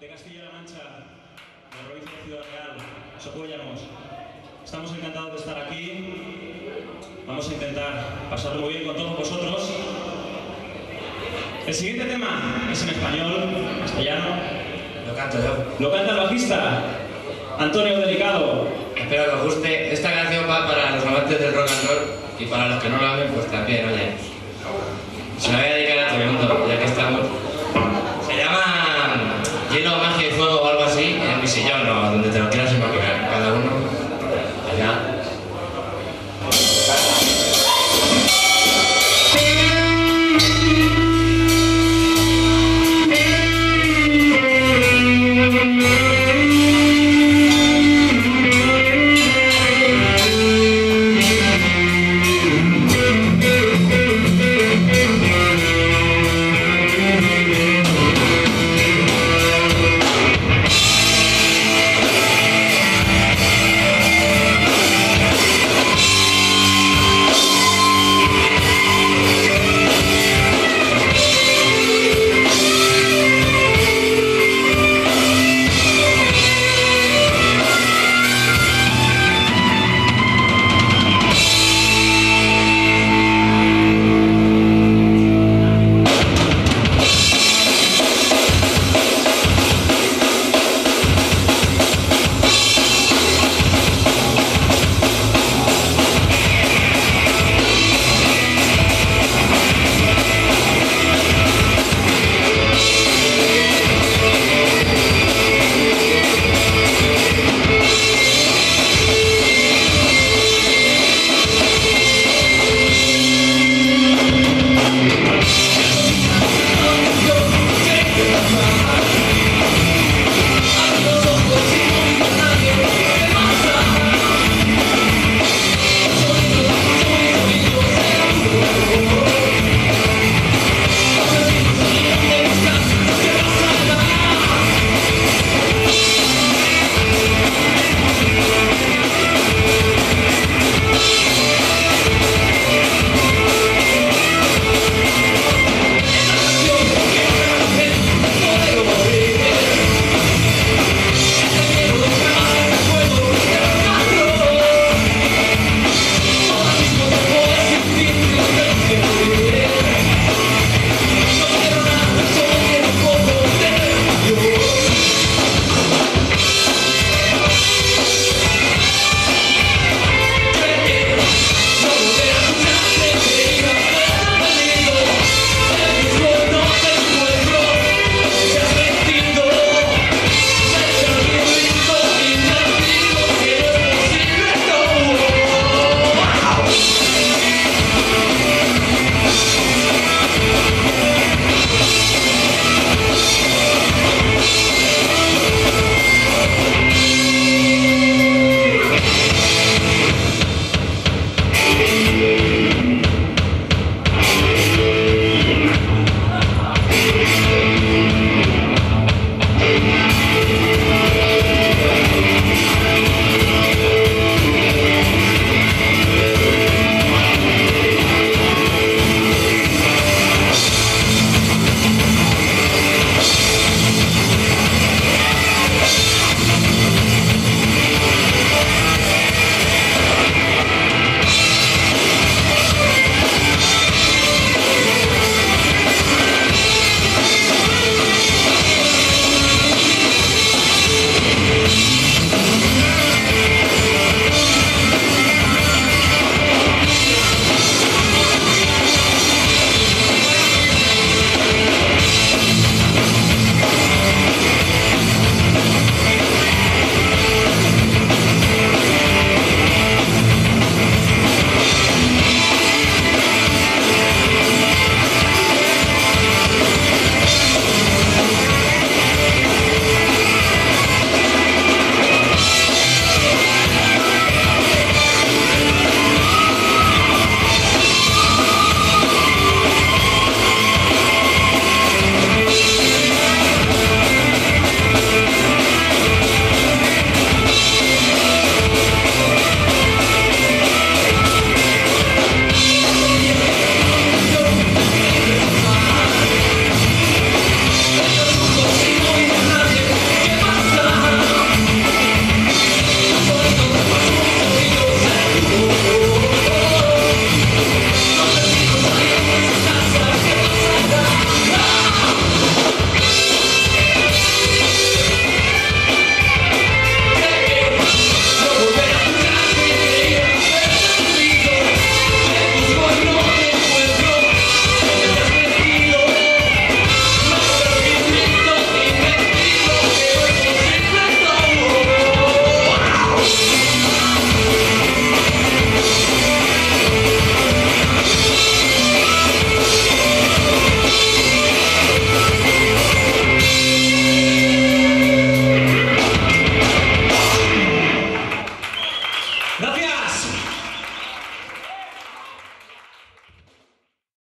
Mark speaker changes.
Speaker 1: de Castilla-La Mancha, de la provincia Ciudad Real, Socorramos. Estamos encantados de estar aquí. Vamos a intentar pasarlo muy bien con todos vosotros. El siguiente tema es en español, castellano.
Speaker 2: Lo canto yo.
Speaker 1: Lo canta el bajista, Antonio Delicado.
Speaker 2: Espero que os guste. Esta canción va para los amantes del rock and roll y para los que no lo amen, pues también, oye. Se la voy a dedicar a todo el mundo, ya que estamos.